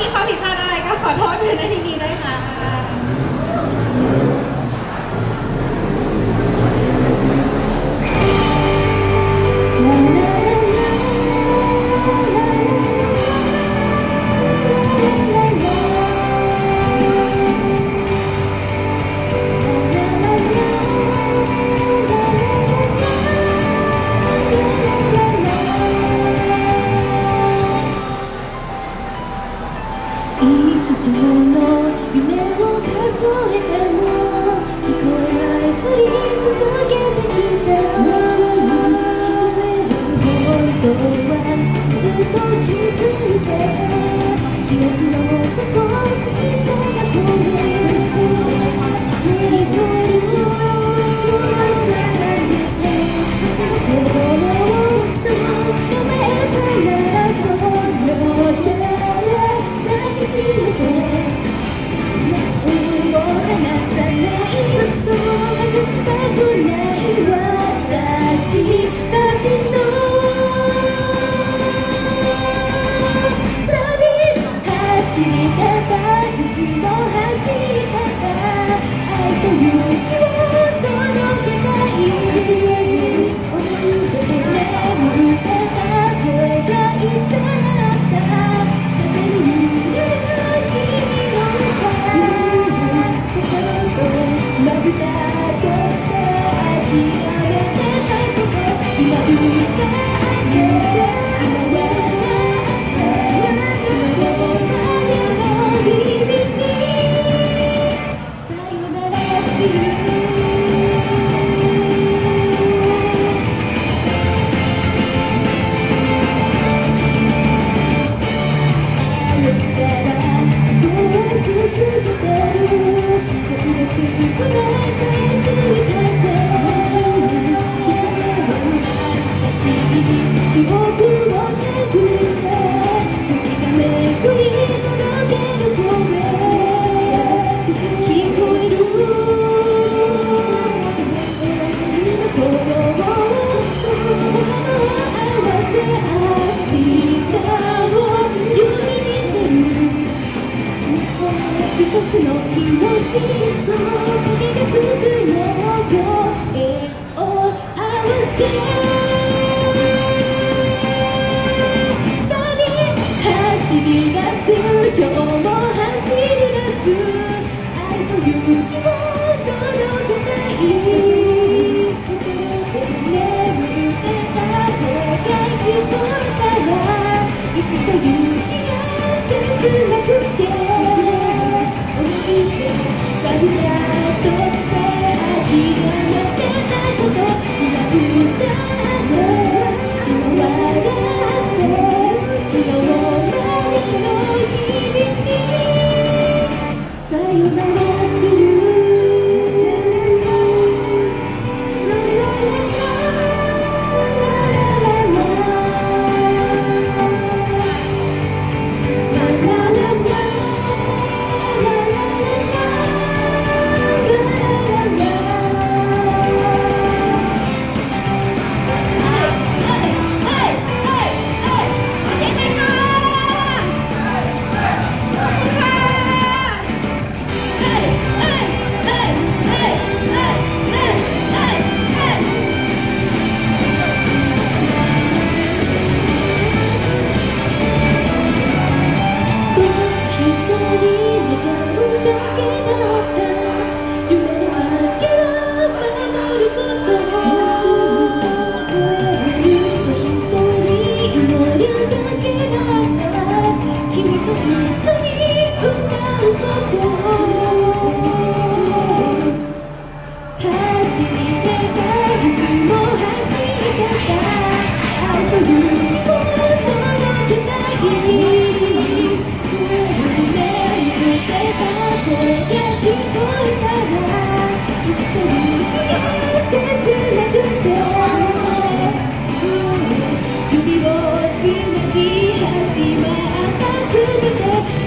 มีข้อมผิดพลาดอะไรก็ขอโทษในที่นี้ด้วยค่ะ Yeah.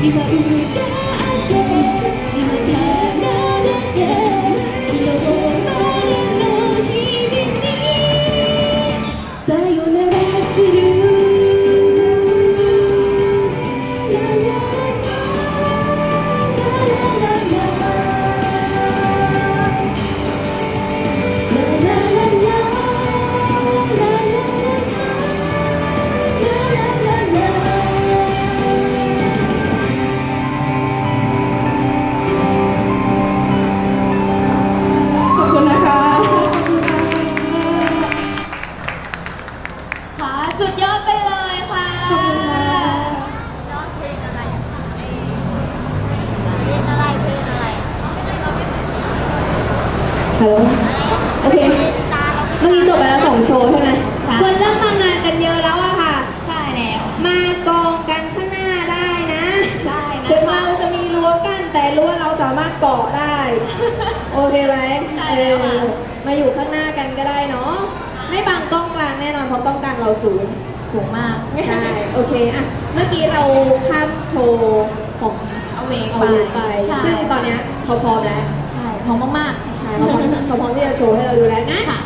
今上がって ฮัลโหลโอเค เมื่อกี้จบไปแล้วสองโชว์ใช่ไหมใช่ คนเริ่มมางานกันเยอะแล้วอะค่ะ ใช่แล้ว มากองกันข้างหน้าได้นะได้นะถึงเราจะมีรั้วกั้นแต่รั้วเราสามารถเกาะได้ โอเคไหมใช่แล้วค่ะ เออมาอยู่ข้างหน้ากันก็ได้เนาะ ไม่บังกล้องกลางแน่นอนเพราะกล้องกลางเราสูง สูงมากใช่ โอเคอะเมื่อกี้เราข้ามโชว์ของเอาเวกเอาไปเวไป ใช่ซึ่งตอนเนี้ยเขาพร้อมแล้ว ใช่พร้อมมากใเขาพร้อมเขาพร้อมที่จะโชว์ให้เราดูแล้วงั้นะ